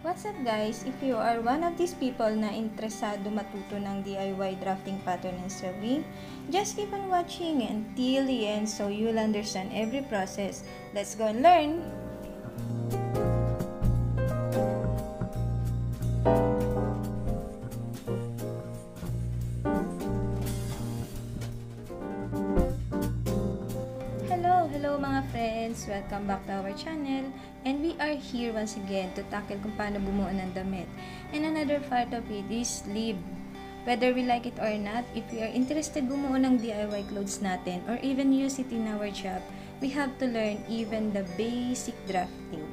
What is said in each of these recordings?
What's up guys? If you are one of these people na interesado matuto ng DIY drafting pattern and sewing, just keep on watching until the end so you'll understand every process. Let's go and learn! Friends! Welcome back to our channel. And we are here once again to tackle kung paano bumuo ng damit. And another part of it is sleeve. Whether we like it or not, if we are interested bumuo ng DIY clothes natin or even use it in our job, we have to learn even the basic drafting.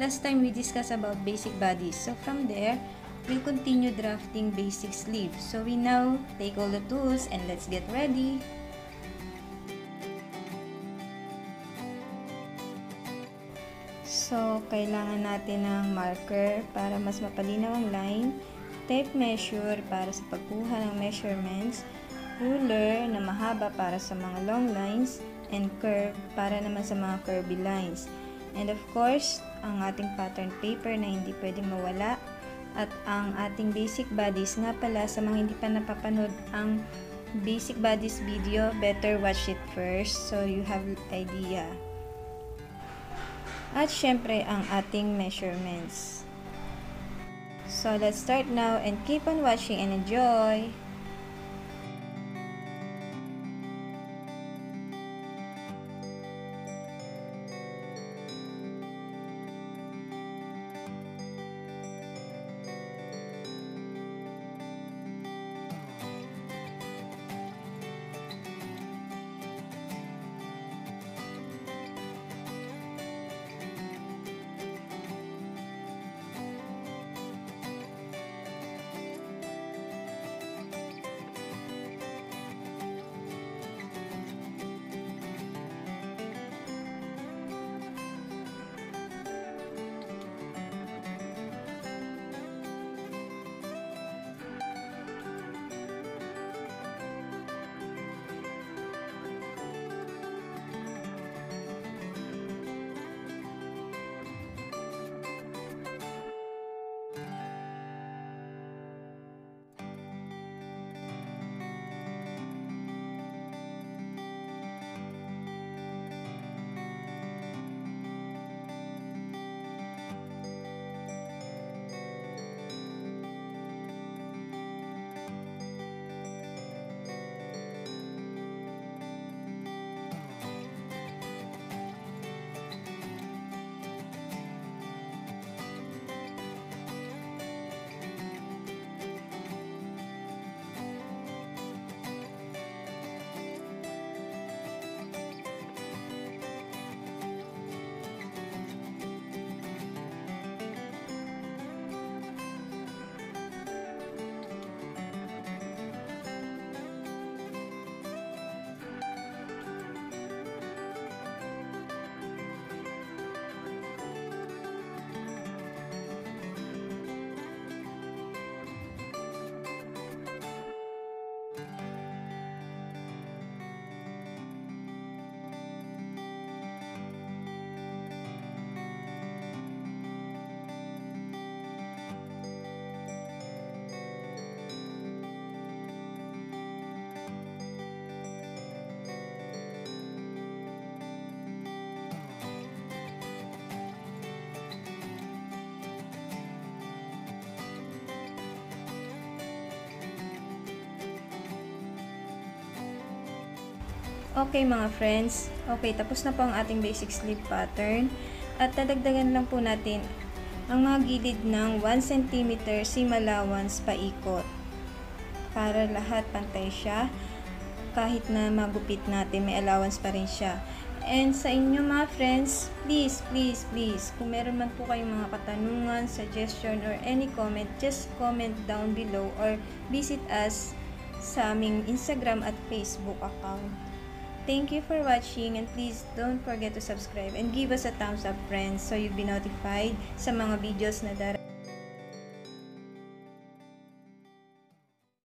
Last time we discussed about basic bodies. So from there, we'll continue drafting basic sleeve. So we now take all the tools and let's get ready. So, kailangan natin ng marker para mas mapalinaw ang line, tape measure para sa pagkuha ng measurements, ruler na mahaba para sa mga long lines, and curve para naman sa mga curvy lines. And of course, ang ating pattern paper na hindi pwedeng mawala. At ang ating basic bodies nga pala sa mga hindi pa napapanood ang basic bodies video, better watch it first. So you have idea. At syempre, ang ating measurements. So, let's start now and keep on watching and enjoy! Okay mga friends, okay tapos na po ang ating basic sleeve pattern. At dadagdagan lang po natin ang mga gilid ng 1 cm seam allowance paikot. Para lahat pantay siya. Kahit na magupit natin may allowance pa rin siya. And sa inyo mga friends please please please kung meron man po kayong mga katanungan suggestion or any comment just comment down below or visit us sa aming Instagram at Facebook account Thank you for watching and please don't forget to subscribe and give us a thumbs up friends so you'll be notified sa mga videos na darating.